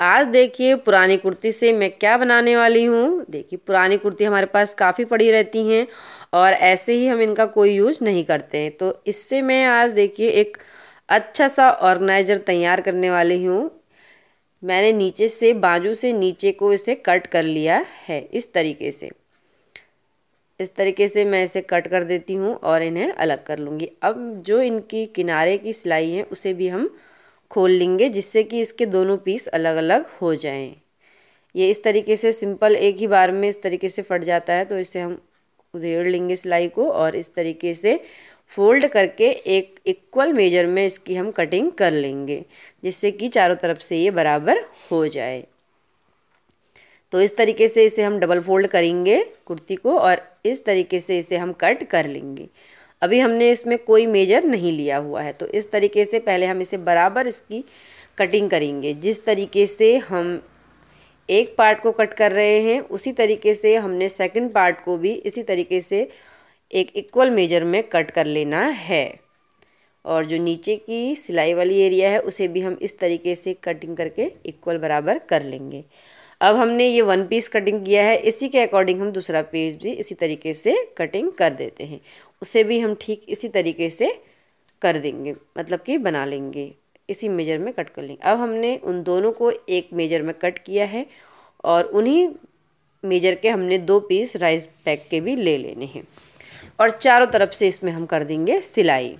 आज देखिए पुरानी कुर्ती से मैं क्या बनाने वाली हूँ। देखिए, पुरानी कुर्ती हमारे पास काफ़ी पड़ी रहती हैं और ऐसे ही हम इनका कोई यूज़ नहीं करते हैं। तो इससे मैं आज देखिए एक अच्छा सा ऑर्गेनाइज़र तैयार करने वाली हूँ। मैंने नीचे से, बाजू से, नीचे को इसे कट कर लिया है इस तरीके से। इस तरीके से मैं इसे कट कर देती हूँ और इन्हें अलग कर लूँगी। अब जो इनकी किनारे की सिलाई है, उसे भी हम खोल लेंगे जिससे कि इसके दोनों पीस अलग अलग हो जाएँ। ये इस तरीके से सिंपल एक ही बार में इस तरीके से फट जाता है तो इसे हम उधेड़ लेंगे सिलाई को और इस तरीके से फोल्ड करके एक इक्वल मेजर में इसकी हम कटिंग कर लेंगे, जिससे कि चारों तरफ़ से ये बराबर हो जाए। तो इस तरीके से इसे हम डबल फोल्ड करेंगे कुर्ती को और इस तरीके से इसे हम कट कर लेंगे। अभी हमने इसमें कोई मेजर नहीं लिया हुआ है। तो इस तरीके से पहले हम इसे बराबर इसकी कटिंग करेंगे। जिस तरीके से हम एक पार्ट को कट कर रहे हैं, उसी तरीके से हमने सेकंड पार्ट को भी इसी तरीके से एक इक्वल मेजर में कट कर लेना है। और जो नीचे की सिलाई वाली एरिया है, उसे भी हम इस तरीके से कटिंग करके इक्वल बराबर कर लेंगे। अब हमने ये वन पीस कटिंग किया है, इसी के अकॉर्डिंग हम दूसरा पीस भी इसी तरीके से कटिंग कर देते हैं। उसे भी हम ठीक इसी तरीके से कर देंगे मतलब कि बना लेंगे, इसी मेजर में कट कर लेंगे। अब हमने उन दोनों को एक मेजर में कट किया है और उन्हीं मेजर के हमने दो पीस राइस पैक के भी ले लेने हैं। और चारों तरफ़ से इसमें हम कर देंगे सिलाई।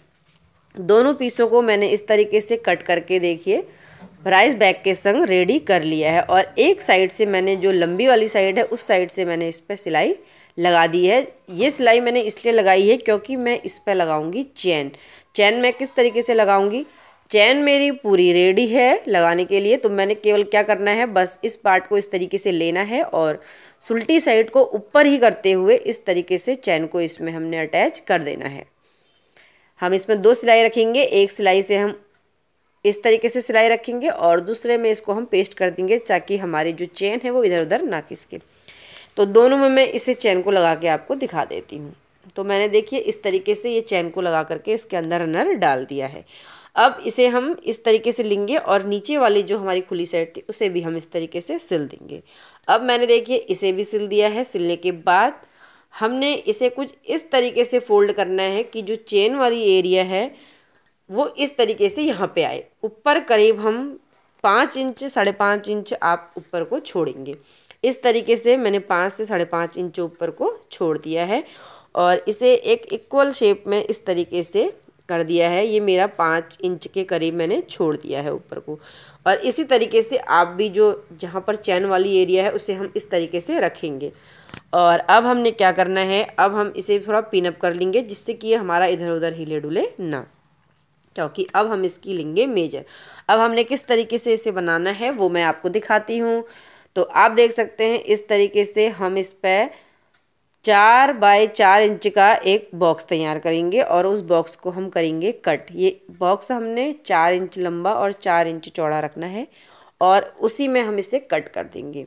दोनों पीसों को मैंने इस तरीके से कट करके देखिए राइस बैग के संग रेडी कर लिया है और एक साइड से मैंने जो लंबी वाली साइड है, उस साइड से मैंने इस पर सिलाई लगा दी है। ये सिलाई मैंने इसलिए लगाई है क्योंकि मैं इस पर लगाऊँगी चैन। चैन मैं किस तरीके से लगाऊँगी? चैन मेरी पूरी रेडी है लगाने के लिए तो मैंने केवल क्या करना है, बस इस पार्ट को इस तरीके से लेना है और सुल्टी साइड को ऊपर ही करते हुए इस तरीके से चैन को इसमें हमने अटैच कर देना है। हम इसमें दो सिलाई रखेंगे, एक सिलाई से हम इस तरीके से सिलाई रखेंगे और दूसरे में इसको हम पेस्ट कर देंगे ताकि हमारी जो चेन है वो इधर उधर ना खिसके। तो दोनों में मैं इसे चैन को लगा के आपको दिखा देती हूँ। तो मैंने देखिए इस तरीके से ये चैन को लगा करके इसके अंदर रनर डाल दिया है। अब इसे हम इस तरीके से लेंगे और नीचे वाली जो हमारी खुली साइड थी उसे भी हम इस तरीके से सिल देंगे। अब मैंने देखिए इसे भी सिल दिया है। सिलने के बाद हमने इसे कुछ इस तरीके से फोल्ड करना है कि जो चेन वाली एरिया है वो इस तरीके से यहाँ पे आए। ऊपर करीब हम पाँच इंच, साढ़े पाँच इंच आप ऊपर को छोड़ेंगे। इस तरीके से मैंने पाँच से साढ़े पाँच इंच ऊपर को छोड़ दिया है और इसे एक इक्वल शेप में इस तरीके से कर दिया है। ये मेरा पाँच इंच के करीब मैंने छोड़ दिया है ऊपर को। और इसी तरीके से आप भी जो जहाँ पर चैन वाली एरिया है, उसे हम इस तरीके से रखेंगे। और अब हमने क्या करना है? अब हम इसे थोड़ा पिनअप कर लेंगे, जिससे कि हमारा इधर उधर हिले डुले ना। क्योंकि अब हम इसकी लेंगे मेजर अब हमने किस तरीके से इसे बनाना है, वो मैं आपको दिखाती हूँ। तो आप देख सकते हैं, इस तरीके से हम इस पर चार बाय चार इंच का एक बॉक्स तैयार करेंगे और उस बॉक्स को हम करेंगे कट ये बॉक्स हमने चार इंच लंबा और चार इंच चौड़ा रखना है और उसी में हम इसे कट कर देंगे।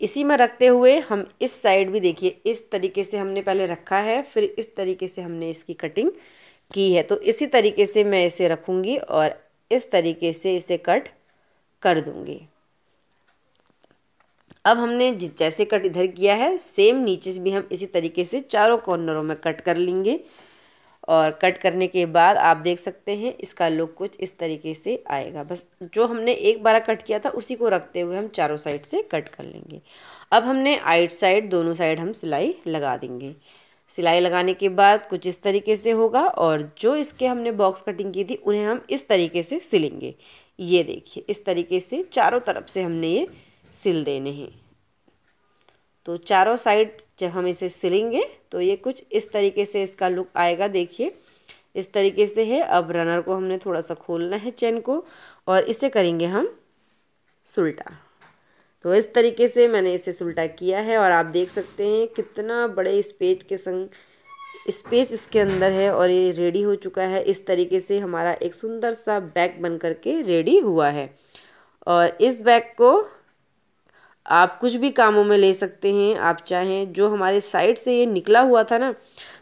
इसी में रखते हुए हम इस साइड भी देखिए, इस तरीके से हमने पहले रखा है, फिर इस तरीके से हमने इसकी कटिंग की है तो इसी तरीके से मैं इसे रखूँगी और इस तरीके से इसे कट कर दूँगी। अब हमने जैसे कट इधर किया है, सेम नीचे से भी हम इसी तरीके से चारों कॉर्नरों में कट कर लेंगे। और कट करने के बाद आप देख सकते हैं, इसका लुक कुछ इस तरीके से आएगा। बस जो हमने एक बार कट किया था, उसी को रखते हुए हम चारों साइड से कट कर लेंगे। अब हमने आइट साइड, दोनों साइड हम सिलाई लगा देंगे। सिलाई लगाने के बाद कुछ इस तरीके से होगा और जो इसके हमने बॉक्स कटिंग की थी, उन्हें हम इस तरीके से सिलेंगे। ये देखिए, इस तरीके से चारों तरफ़ से हमने ये सिल देने हैं। तो चारों साइड जब हम इसे सिलेंगे तो ये कुछ इस तरीके से इसका लुक आएगा, देखिए। इस तरीके से है, अब रनर को हमने थोड़ा सा खोलना है चेन को और इसे करेंगे हम सुल्टा। तो इस तरीके से मैंने इसे सुलटा किया है और आप देख सकते हैं कितना बड़े स्पेज के संग स्पेस इसके अंदर है और ये रेडी हो चुका है। इस तरीके से हमारा एक सुंदर सा बैग बन करके रेडी हुआ है। और इस बैग को आप कुछ भी कामों में ले सकते हैं। आप चाहें जो हमारे साइड से ये निकला हुआ था ना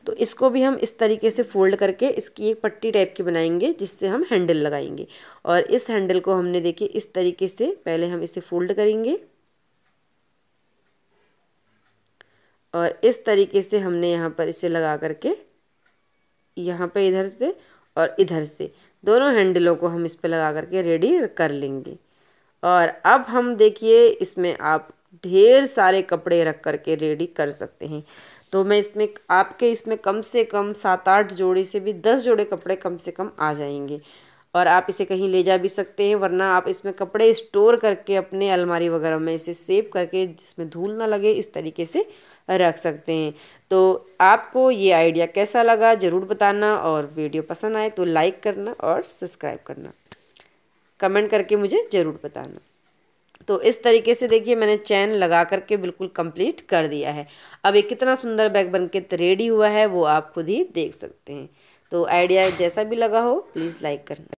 तो इसको भी हम इस तरीके से फोल्ड करके इसकी एक पट्टी टाइप की बनाएँगे, जिससे हम हैंडल लगाएँगे। और इस हैंडल को हमने देखिए इस तरीके से पहले हम इसे फोल्ड करेंगे। और इस तरीके से हमने यहाँ पर इसे लगा करके यहाँ पे इधर पे और इधर से दोनों हैंडलों को हम इस पर लगा करके रेडी कर लेंगे। और अब हम देखिए इसमें आप ढेर सारे कपड़े रख करके रेडी कर सकते हैं। तो मैं इसमें आपके इसमें कम से कम सात आठ जोड़े से भी दस जोड़े कपड़े कम से कम आ जाएँगे। और आप इसे कहीं ले जा भी सकते हैं, वरना आप इसमें कपड़े स्टोर करके अपने अलमारी वगैरह में इसे सेव करके जिसमें धूल ना लगे, इस तरीके से रख सकते हैं। तो आपको ये आइडिया कैसा लगा ज़रूर बताना और वीडियो पसंद आए तो लाइक करना और सब्सक्राइब करना। कमेंट करके मुझे ज़रूर बताना। तो इस तरीके से देखिए मैंने चैन लगा करके बिल्कुल कंप्लीट कर दिया है। अब ये कितना सुंदर बैग बन के रेडी हुआ है वो आप खुद ही देख सकते हैं। तो आइडिया जैसा भी लगा हो, प्लीज़ लाइक करना।